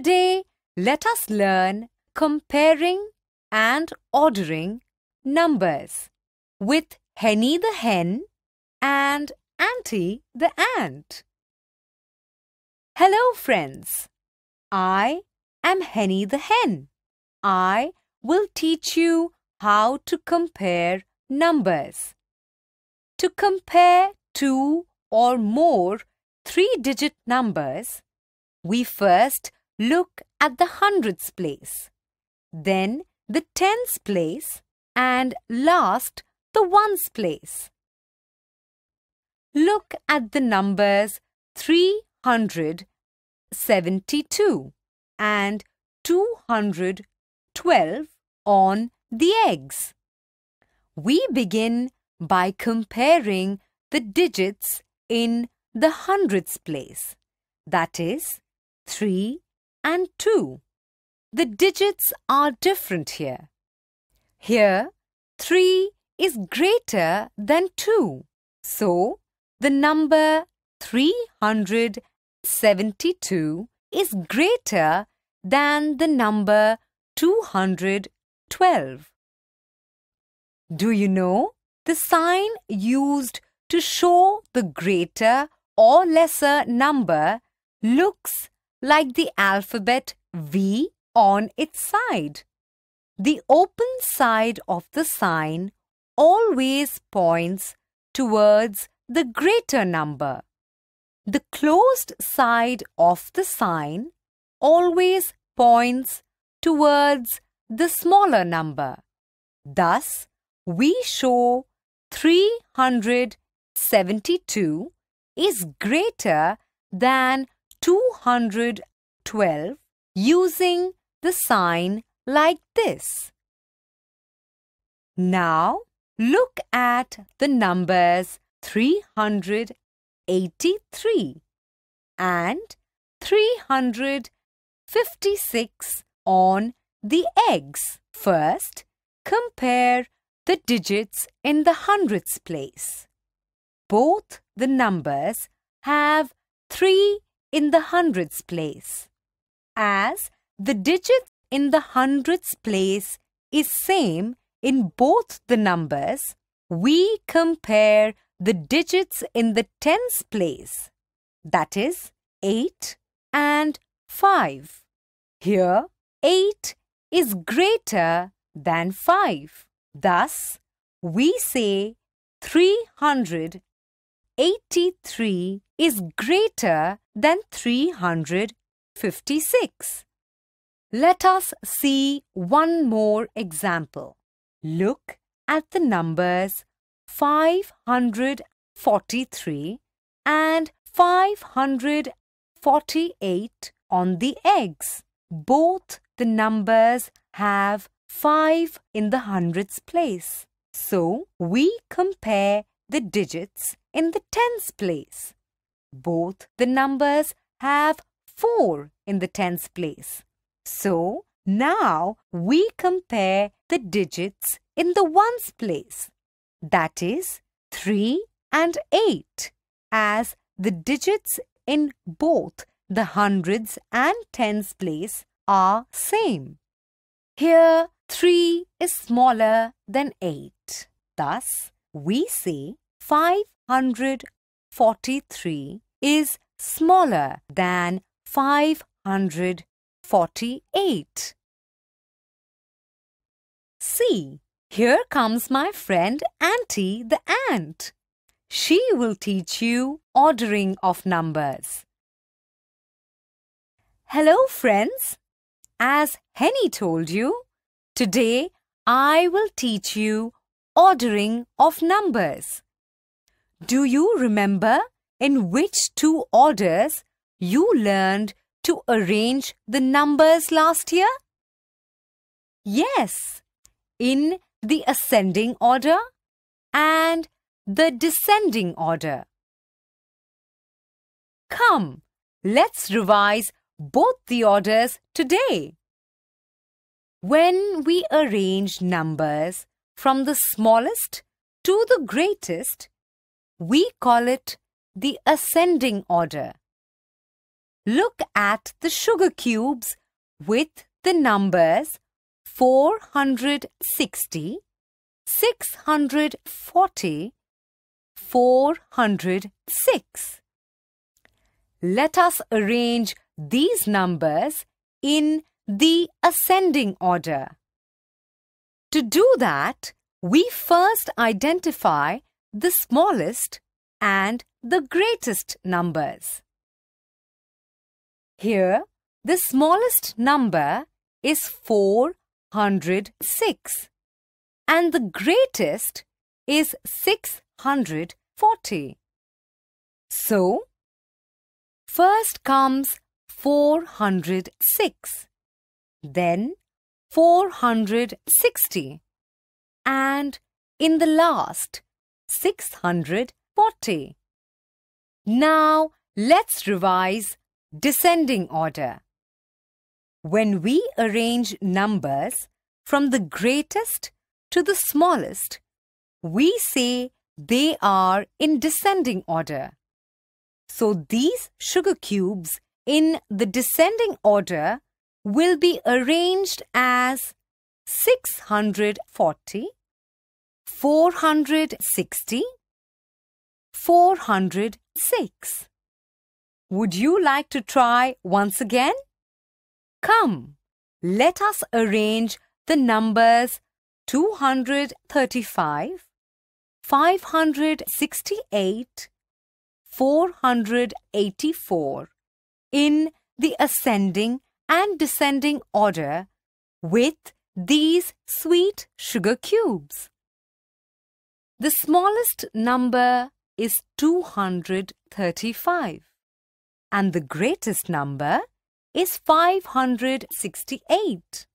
Today, let us learn comparing and ordering numbers with Henny the hen and Auntie the ant. Hello, friends. I am Henny the hen. I will teach you how to compare numbers. To compare two or more three-digit numbers, we first look at the hundreds place, then the tens place and last the ones place. Look at the numbers 372 and 212 on the eggs. We begin by comparing the digits in the hundreds place, that is, 3 and 2. The digits are different here. Here, 3 is greater than 2. So, the number 372 is greater than the number 212. Do you know the sign used to show the greater or lesser number looks like the alphabet V on its side? The open side of the sign always points towards the greater number. The closed side of the sign always points towards the smaller number. Thus, we show 372 is greater than 212 using the sign like this. Now, look at the numbers 383 and 356 on the eggs. First, compare the digits in the hundreds place. Both the numbers have 3 in the hundreds place. As the digits in the hundreds place is same in both the numbers, we compare the digits in the tens place, that is 8 and 5. Here, 8 is greater than 5. Thus, we say 383 is greater than 356. Let us see one more example. Look at the numbers 543 and 548 on the eggs. Both the numbers have 5 in the hundreds place. So, we compare the digits in the tens place. Both the numbers have 4 in the tens place. So, now we compare the digits in the ones place. That is 3 and 8 as the digits in both the hundreds and tens place are same. Here 3 is smaller than 8. Thus, we say 543 is smaller than 548. See, here comes my friend Auntie the ant. She will teach you ordering of numbers. Hello, friends. As Henny told you, today I will teach you ordering of numbers. Do you remember in which two orders you learned to arrange the numbers last year? Yes, in the ascending order and the descending order. Come, let's revise both the orders today. When we arrange numbers from the smallest to the greatest, we call it the ascending order. look at the sugar cubes with the numbers 460, 640, 406. Let us arrange these numbers in the ascending order. To do that, we first identify the smallest and the greatest numbers. Here, the smallest number is 406 and the greatest is 640. So, first comes 406, then 460 and in the last 640. Now let's revise descending order. When we arrange numbers from the greatest to the smallest, we say they are in descending order. So these sugar cubes in the descending order will be arranged as 640, 460, 406. Would you like to try once again? Come, let us arrange the numbers 235, 568, 484 in the ascending and descending order with these sweet sugar cubes. The smallest number is 235 and the greatest number is 568.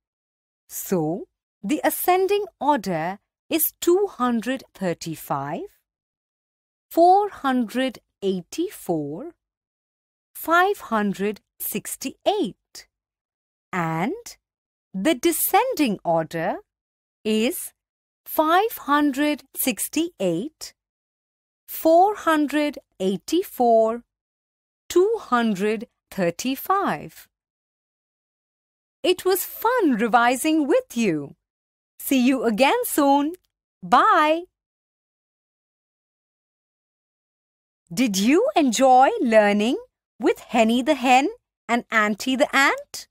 So, the ascending order is 235, 484, 568 and the descending order is 568, 484, 235. It was fun revising with you. See you again soon. Bye. Did you enjoy learning with Henny the Hen and Auntie the Ant?